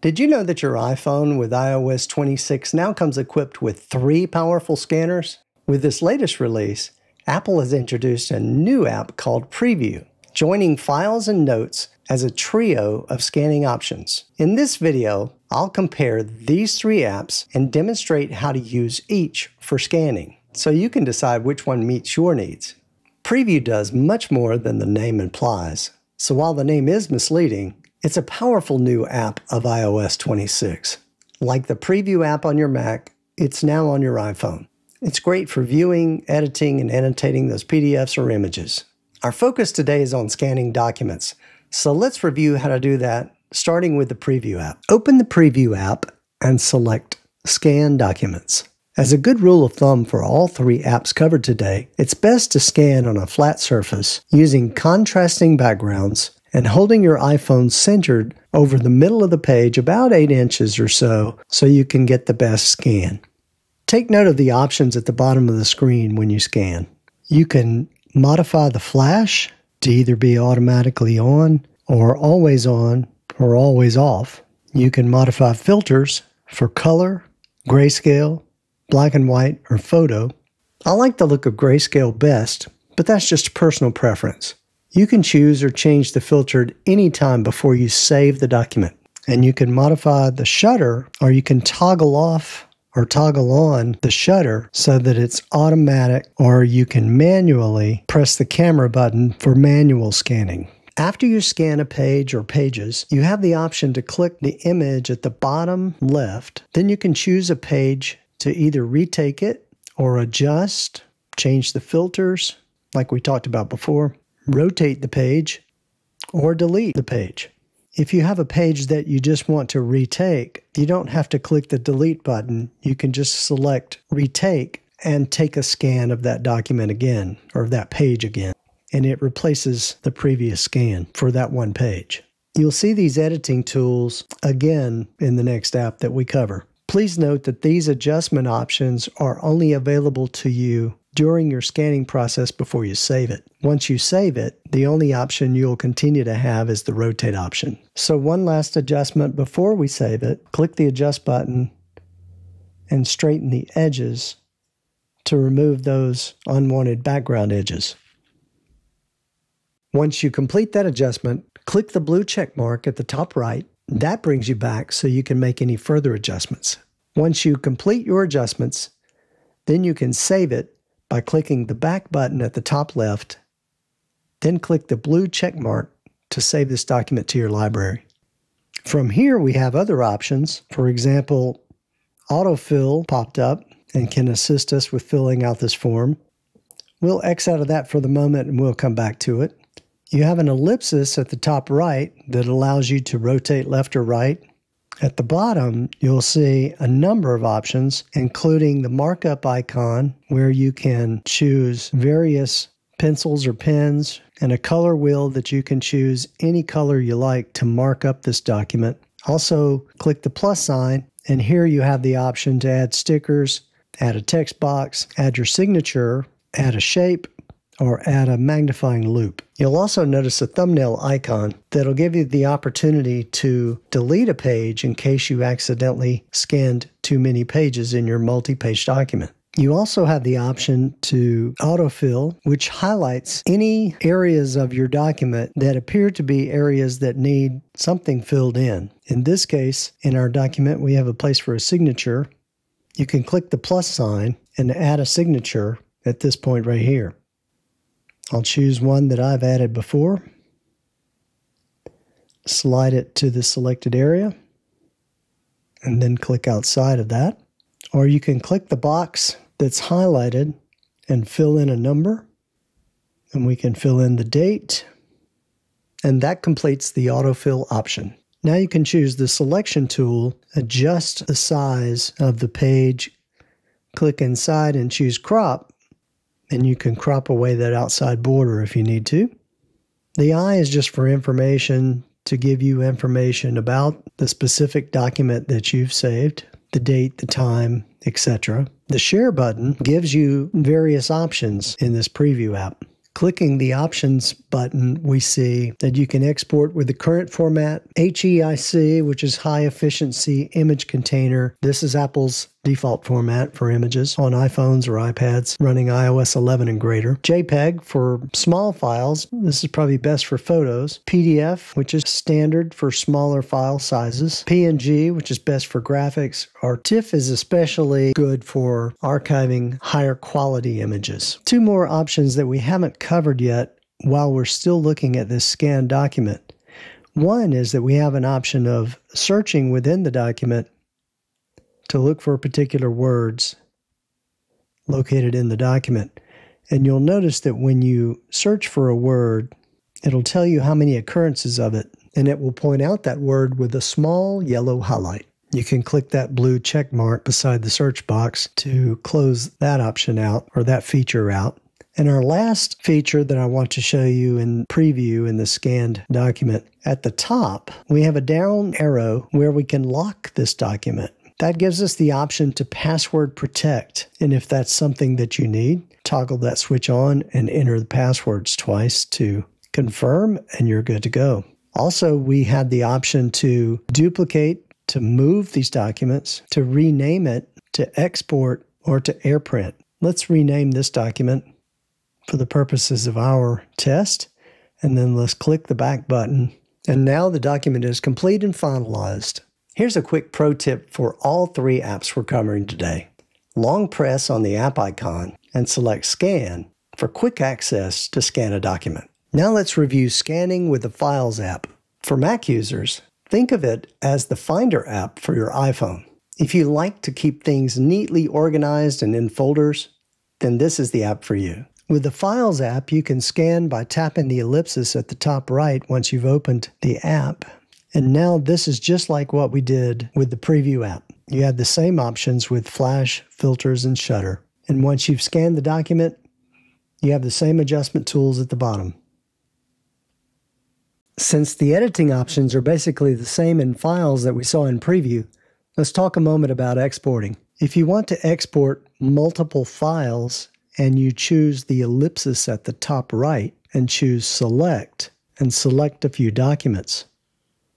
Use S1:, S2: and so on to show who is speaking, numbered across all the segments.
S1: Did you know that your iPhone with iOS 26 now comes equipped with three powerful scanners? With this latest release, Apple has introduced a new app called Preview, joining files and notes as a trio of scanning options. In this video, I'll compare these three apps and demonstrate how to use each for scanning, so you can decide which one meets your needs. Preview does much more than the name implies, so while the name is misleading, it's a powerful new app of iOS 26. Like the Preview app on your Mac, it's now on your iPhone. It's great for viewing, editing, and annotating those PDFs or images. Our focus today is on scanning documents, so let's review how to do that, starting with the Preview app. Open the Preview app and select Scan Documents. As a good rule of thumb for all three apps covered today, it's best to scan on a flat surface using contrasting backgrounds and holding your iPhone centered over the middle of the page about 8 inches or so so you can get the best scan. Take note of the options at the bottom of the screen when you scan. You can modify the flash to either be automatically on or always on or always off. You can modify filters for color, grayscale, black and white, or photo. I like the look of grayscale best, but that's just personal preference. You can choose or change the filter at any time before you save the document. And you can modify the shutter or you can toggle off or toggle on the shutter so that it's automatic or you can manually press the camera button for manual scanning. After you scan a page or pages, you have the option to click the image at the bottom left. Then you can choose a page to either retake it or adjust, change the filters, like we talked about before, rotate the page, or delete the page. If you have a page that you just want to retake, you don't have to click the delete button. You can just select retake and take a scan of that document again or that page again, and it replaces the previous scan for that one page. You'll see these editing tools again in the next app that we cover. Please note that these adjustment options are only available to you during your scanning process before you save it. Once you save it, the only option you'll continue to have is the rotate option. So one last adjustment before we save it, click the adjust button and straighten the edges to remove those unwanted background edges. Once you complete that adjustment, click the blue check mark at the top right. That brings you back so you can make any further adjustments. Once you complete your adjustments, then you can save it by clicking the back button at the top left, then click the blue check mark to save this document to your library. From here, we have other options. For example, autofill popped up and can assist us with filling out this form. We'll X out of that for the moment and we'll come back to it. You have an ellipsis at the top right that allows you to rotate left or right at the bottom, you'll see a number of options, including the markup icon, where you can choose various pencils or pens, and a color wheel that you can choose any color you like to mark up this document. Also, click the plus sign, and here you have the option to add stickers, add a text box, add your signature, add a shape, or add a magnifying loupe. You'll also notice a thumbnail icon that'll give you the opportunity to delete a page in case you accidentally scanned too many pages in your multi-page document. You also have the option to autofill, which highlights any areas of your document that appear to be areas that need something filled in. In this case, in our document, we have a place for a signature. You can click the plus sign and add a signature at this point right here. I'll choose one that I've added before, slide it to the selected area, and then click outside of that. Or you can click the box that's highlighted and fill in a number, and we can fill in the date, and that completes the autofill option. Now you can choose the selection tool, adjust the size of the page, click inside and choose crop, and you can crop away that outside border if you need to. The I is just for information to give you information about the specific document that you've saved, the date, the time, etc. The share button gives you various options in this preview app. Clicking the Options button, we see that you can export with the current format HEIC, which is High Efficiency Image Container. This is Apple's default format for images on iPhones or iPads running iOS 11 and greater. JPEG for small files. This is probably best for photos. PDF, which is standard for smaller file sizes. PNG, which is best for graphics. Or TIFF is especially good for archiving higher quality images. Two more options that we haven't covered yet while we're still looking at this scanned document. One is that we have an option of searching within the document to look for particular words located in the document. And you'll notice that when you search for a word, it'll tell you how many occurrences of it, and it will point out that word with a small yellow highlight. You can click that blue check mark beside the search box to close that option out or that feature out. And our last feature that I want to show you in preview in the scanned document, at the top, we have a down arrow where we can lock this document. That gives us the option to password protect. And if that's something that you need, toggle that switch on and enter the passwords twice to confirm, and you're good to go. Also, we had the option to duplicate, to move these documents, to rename it, to export, or to airprint. Let's rename this document for the purposes of our test, and then let's click the back button. And now the document is complete and finalized. Here's a quick pro tip for all three apps we're covering today. Long press on the app icon and select Scan for quick access to scan a document. Now let's review scanning with the Files app. For Mac users, think of it as the Finder app for your iPhone. If you like to keep things neatly organized and in folders, then this is the app for you. With the Files app, you can scan by tapping the ellipsis at the top right once you've opened the app and now this is just like what we did with the preview app. You have the same options with flash, filters, and shutter. And once you've scanned the document, you have the same adjustment tools at the bottom. Since the editing options are basically the same in files that we saw in preview, let's talk a moment about exporting. If you want to export multiple files and you choose the ellipsis at the top right and choose Select and select a few documents,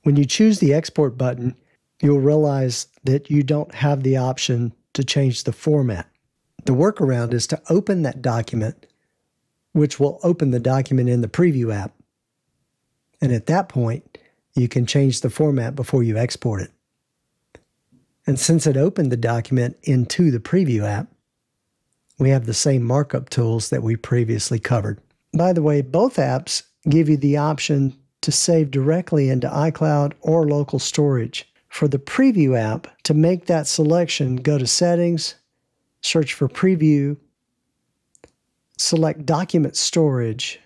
S1: when you choose the export button, you'll realize that you don't have the option to change the format. The workaround is to open that document, which will open the document in the preview app. And at that point, you can change the format before you export it. And since it opened the document into the preview app, we have the same markup tools that we previously covered. By the way, both apps give you the option to save directly into iCloud or local storage. For the Preview app, to make that selection, go to Settings, search for Preview, select Document Storage,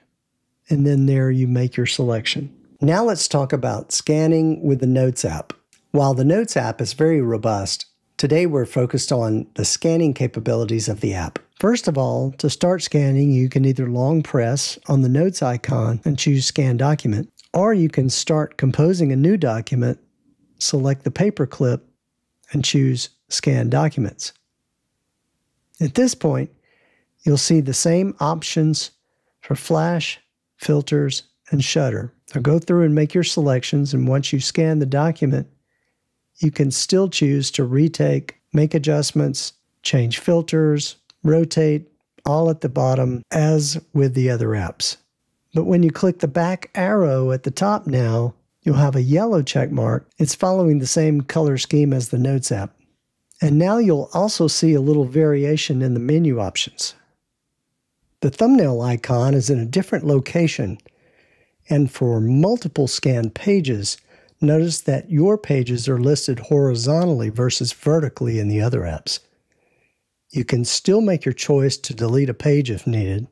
S1: and then there you make your selection. Now let's talk about scanning with the Notes app. While the Notes app is very robust, today we're focused on the scanning capabilities of the app. First of all, to start scanning, you can either long press on the Notes icon and choose Scan Document, or you can start composing a new document, select the paperclip, and choose Scan Documents. At this point, you'll see the same options for Flash, Filters, and Shutter. Now go through and make your selections, and once you scan the document, you can still choose to retake, make adjustments, change filters, rotate, all at the bottom as with the other apps. But when you click the back arrow at the top now, you'll have a yellow check mark. It's following the same color scheme as the Notes app. And now you'll also see a little variation in the menu options. The thumbnail icon is in a different location, and for multiple scanned pages, notice that your pages are listed horizontally versus vertically in the other apps. You can still make your choice to delete a page if needed,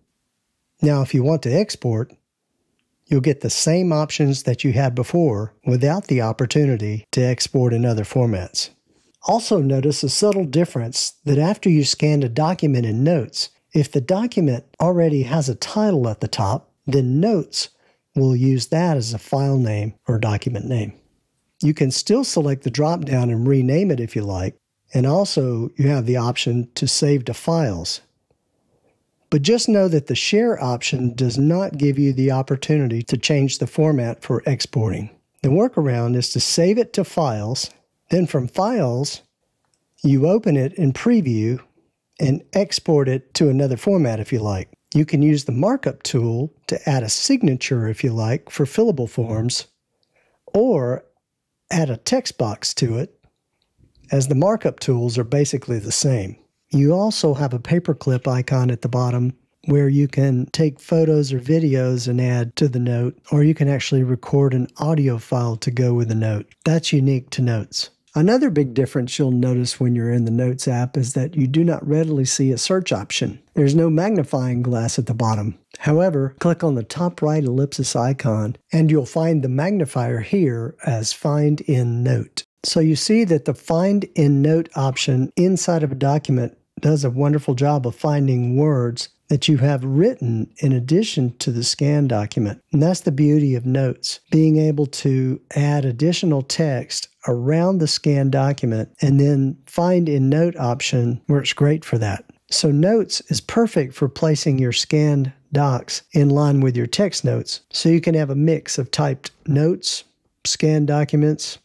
S1: now, if you want to export, you'll get the same options that you had before without the opportunity to export in other formats. Also, notice a subtle difference that after you scan a document in Notes, if the document already has a title at the top, then Notes will use that as a file name or document name. You can still select the dropdown and rename it if you like, and also you have the option to save to files But just know that the share option does not give you the opportunity to change the format for exporting. The workaround is to save it to files, then from files, you open it in preview and export it to another format if you like. You can use the markup tool to add a signature if you like for fillable forms, or add a text box to it, as the markup tools are basically the same. You also have a paperclip icon at the bottom where you can take photos or videos and add to the note, or you can actually record an audio file to go with the note. That's unique to Notes. Another big difference you'll notice when you're in the Notes app is that you do not readily see a search option. There's no magnifying glass at the bottom. However, click on the top right ellipsis icon and you'll find the magnifier here as Find in Note. So you see that the Find in Note option inside of a document does a wonderful job of finding words that you have written in addition to the scan document. And that's the beauty of notes, being able to add additional text around the scan document and then find in note option works great for that. So notes is perfect for placing your scanned docs in line with your text notes. So you can have a mix of typed notes, scanned documents,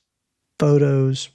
S1: photos,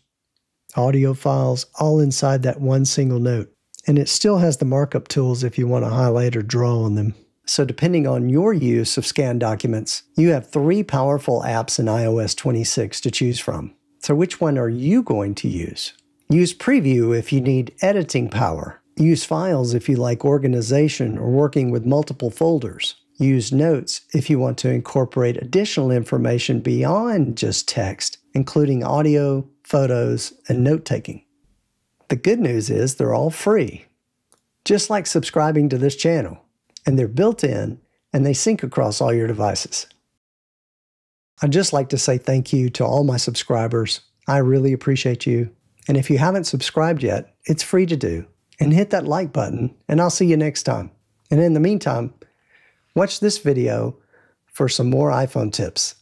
S1: audio files, all inside that one single note and it still has the markup tools if you want to highlight or draw on them. So, depending on your use of scanned documents, you have three powerful apps in iOS 26 to choose from. So, which one are you going to use? Use Preview if you need editing power. Use Files if you like organization or working with multiple folders. Use Notes if you want to incorporate additional information beyond just text, including audio, photos, and note taking. The good news is they're all free, just like subscribing to this channel, and they're built in and they sync across all your devices. I'd just like to say thank you to all my subscribers. I really appreciate you. And if you haven't subscribed yet, it's free to do. And hit that like button, and I'll see you next time. And in the meantime, watch this video for some more iPhone tips.